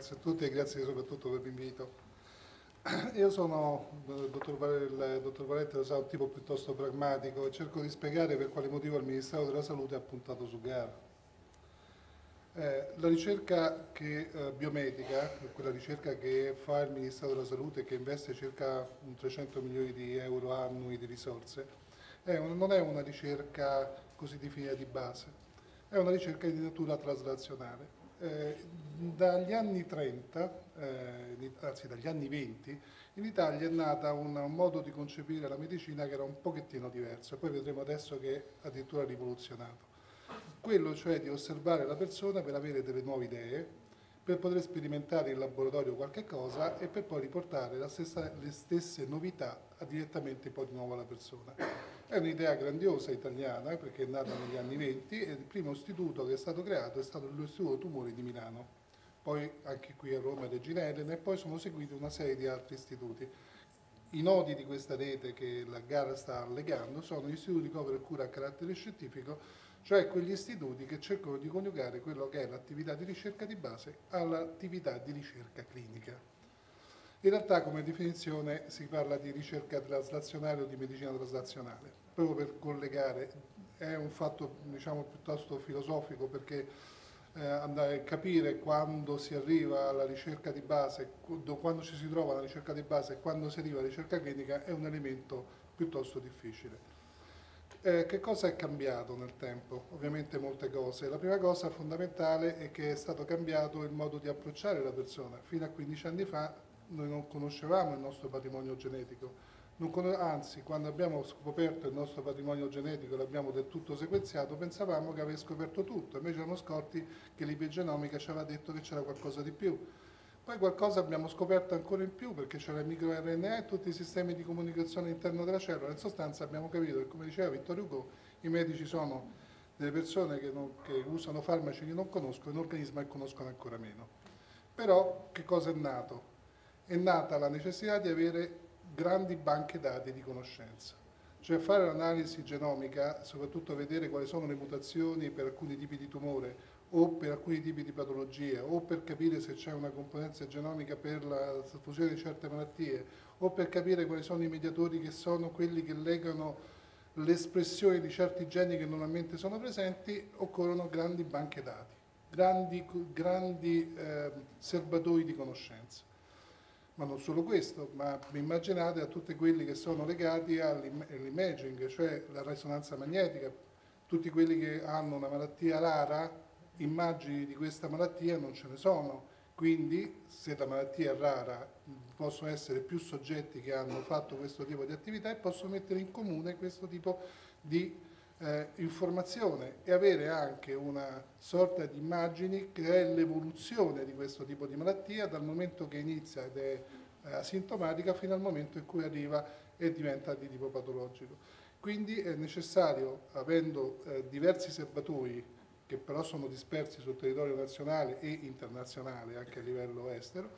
grazie a tutti e grazie soprattutto per l'invito. Io sono, dottor, Valente, dottor Valente lo sa, un tipo piuttosto pragmatico e cerco di spiegare per quale motivo il Ministero della Salute ha puntato su gara. Eh, la ricerca che, eh, biomedica, quella ricerca che fa il Ministero della Salute che investe circa 300 milioni di euro annui di risorse, è un, non è una ricerca così definita di base, è una ricerca di natura traslazionale. Eh, dagli anni 30, eh, anzi dagli anni 20, in Italia è nata un, un modo di concepire la medicina che era un pochettino diverso, poi vedremo adesso che è addirittura rivoluzionato quello cioè di osservare la persona per avere delle nuove idee, per poter sperimentare in laboratorio qualche cosa e per poi riportare stessa, le stesse novità direttamente poi di nuovo alla persona. È un'idea grandiosa italiana perché è nata negli anni 20 e il primo istituto che è stato creato è stato l'Istituto Tumori di Milano, poi anche qui a Roma Regina Elena e poi sono seguiti una serie di altri istituti. I nodi di questa rete che la gara sta allegando sono gli istituti di cover e cura a carattere scientifico cioè quegli istituti che cercano di coniugare quello che è l'attività di ricerca di base all'attività di ricerca clinica. In realtà come definizione si parla di ricerca traslazionale o di medicina traslazionale, proprio per collegare, è un fatto diciamo, piuttosto filosofico perché eh, andare a capire quando si arriva alla ricerca di base, quando ci si trova alla ricerca di base e quando si arriva alla ricerca clinica è un elemento piuttosto difficile. Eh, che cosa è cambiato nel tempo? Ovviamente molte cose. La prima cosa fondamentale è che è stato cambiato il modo di approcciare la persona. Fino a 15 anni fa noi non conoscevamo il nostro patrimonio genetico, anzi quando abbiamo scoperto il nostro patrimonio genetico e l'abbiamo del tutto sequenziato pensavamo che avesse scoperto tutto, invece siamo scorti che l'ipigenomica ci aveva detto che c'era qualcosa di più. Poi qualcosa abbiamo scoperto ancora in più perché c'era il microRNA e tutti i sistemi di comunicazione interno della cellula. In sostanza abbiamo capito che, come diceva Vittorio Hugo, i medici sono delle persone che, non, che usano farmaci che non conoscono e organismo che conoscono ancora meno. Però che cosa è nato? È nata la necessità di avere grandi banche dati di conoscenza. Cioè fare l'analisi genomica, soprattutto vedere quali sono le mutazioni per alcuni tipi di tumore o per alcuni tipi di patologie o per capire se c'è una componenza genomica per la fusione di certe malattie o per capire quali sono i mediatori che sono quelli che legano l'espressione di certi geni che normalmente sono presenti, occorrono grandi banche dati, grandi, grandi eh, serbatoi di conoscenza. Ma non solo questo, ma immaginate a tutti quelli che sono legati all'imaging, cioè la risonanza magnetica, tutti quelli che hanno una malattia rara, immagini di questa malattia non ce ne sono, quindi se la malattia è rara possono essere più soggetti che hanno fatto questo tipo di attività e possono mettere in comune questo tipo di eh, informazione e avere anche una sorta di immagini che è l'evoluzione di questo tipo di malattia dal momento che inizia ed è eh, asintomatica fino al momento in cui arriva e diventa di tipo patologico. Quindi è necessario, avendo eh, diversi serbatoi che però sono dispersi sul territorio nazionale e internazionale, anche a livello estero,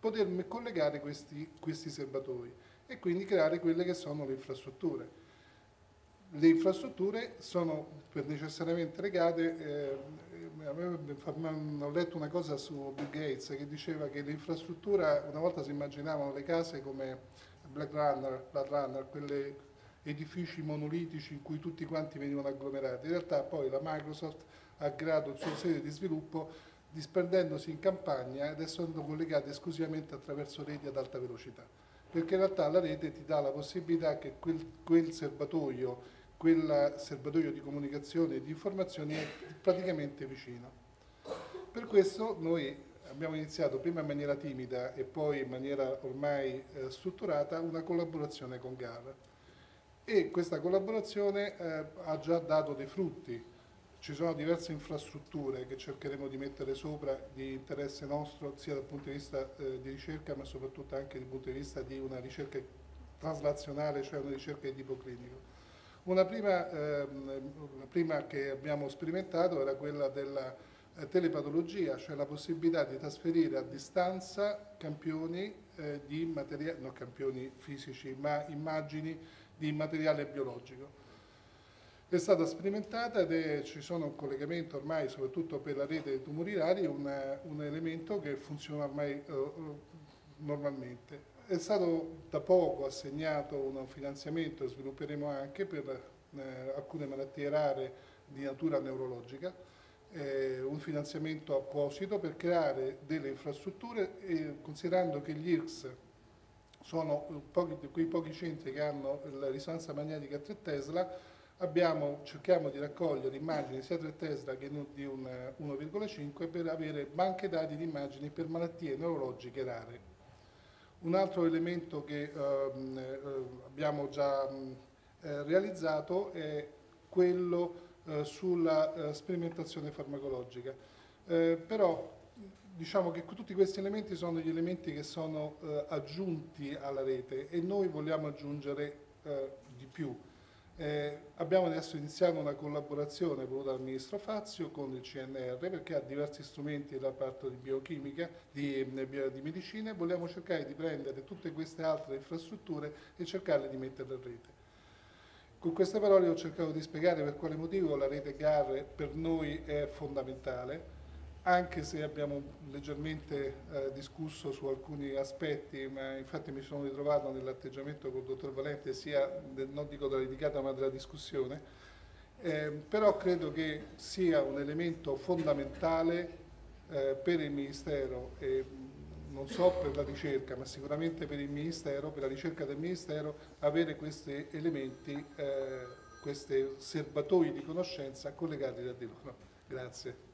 poter collegare questi, questi serbatoi e quindi creare quelle che sono le infrastrutture. Le infrastrutture sono per necessariamente legate, eh, ho letto una cosa su Bill Gates che diceva che l'infrastruttura, una volta si immaginavano le case come Black Runner, Black Runner quelle edifici monolitici in cui tutti quanti venivano agglomerati, in realtà poi la Microsoft ha creato il suo sede di sviluppo disperdendosi in campagna ed essendo collegati esclusivamente attraverso reti ad alta velocità. Perché in realtà la rete ti dà la possibilità che quel, quel serbatoio, quel serbatoio di comunicazione e di informazioni è praticamente vicino. Per questo noi abbiamo iniziato prima in maniera timida e poi in maniera ormai eh, strutturata una collaborazione con GAR e questa collaborazione eh, ha già dato dei frutti ci sono diverse infrastrutture che cercheremo di mettere sopra di interesse nostro sia dal punto di vista eh, di ricerca ma soprattutto anche dal punto di vista di una ricerca traslazionale, cioè una ricerca di tipo clinico. Una prima, ehm, prima che abbiamo sperimentato era quella della eh, telepatologia, cioè la possibilità di trasferire a distanza campioni eh, di materiale, non campioni fisici, ma immagini di materiale biologico. È stata sperimentata ed è, ci sono un collegamento ormai, soprattutto per la rete dei tumori rari, un, un elemento che funziona ormai uh, normalmente. È stato da poco assegnato un finanziamento svilupperemo anche per eh, alcune malattie rare di natura neurologica, eh, un finanziamento apposito per creare delle infrastrutture e considerando che gli IRCS sono pochi, quei pochi centri che hanno la risonanza magnetica a 3 Tesla, abbiamo, cerchiamo di raccogliere immagini sia 3 Tesla che di un 1,5 per avere banche dati di immagini per malattie neurologiche rare. Un altro elemento che ehm, eh, abbiamo già eh, realizzato è quello eh, sulla sperimentazione farmacologica. Però diciamo che tutti questi elementi sono gli elementi che sono aggiunti alla rete e noi vogliamo aggiungere di più. Eh, abbiamo adesso iniziato una collaborazione voluta dal Ministro Fazio con il CNR perché ha diversi strumenti da parte di biochimica, di, eh, di medicina e vogliamo cercare di prendere tutte queste altre infrastrutture e cercarle di metterle in rete. Con queste parole ho cercato di spiegare per quale motivo la rete GAR per noi è fondamentale, anche se abbiamo leggermente eh, discusso su alcuni aspetti, ma infatti mi sono ritrovato nell'atteggiamento con il dottor Valente sia, del, non dico della dedicata, ma della discussione, eh, però credo che sia un elemento fondamentale eh, per il Ministero e non so per la ricerca, ma sicuramente per il Ministero, per la ricerca del Ministero, avere questi elementi, eh, questi serbatoi di conoscenza collegati da di loro. Grazie.